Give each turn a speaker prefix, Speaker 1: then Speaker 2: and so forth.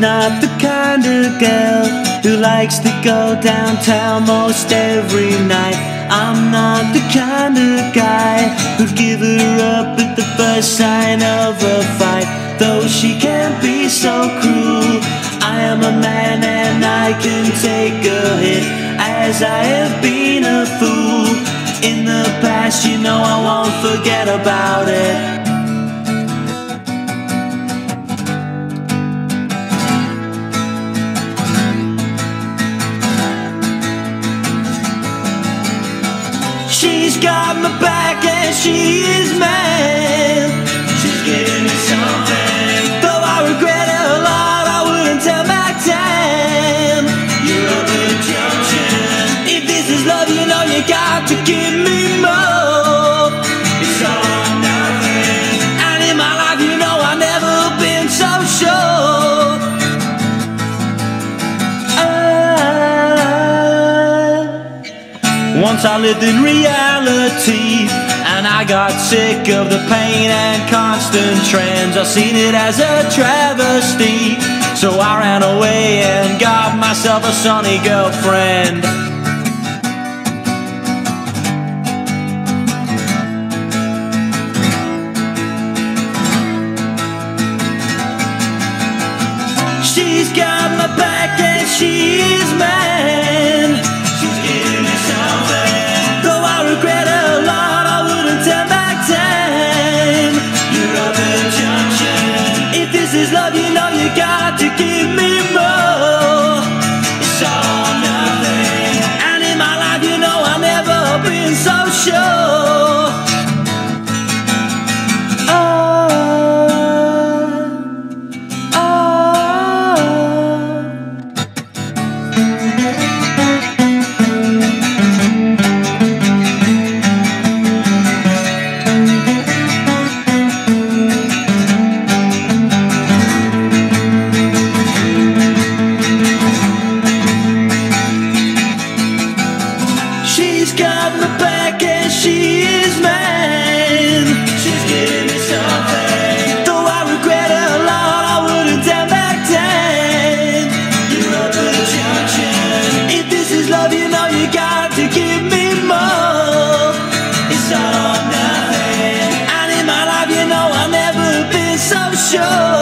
Speaker 1: Not the kind of girl who likes to go downtown most every night. I'm not the kind of guy who'd give her up at the first sign of a fight. Though she can be so cruel, I am a man and I can take a hit as I have been a fool. In the past, you know I won't forget about it. Got my back and she is mad. She's giving me something. Though I regret it a lot, I wouldn't tell back time. You're the junction. If this is love, you know you got to give once I lived in reality. And I got sick of the pain and constant trends. I seen it as a travesty. So I ran away and got myself a sunny girlfriend. She's got my back and she is mine This is love, you know you got to give. show.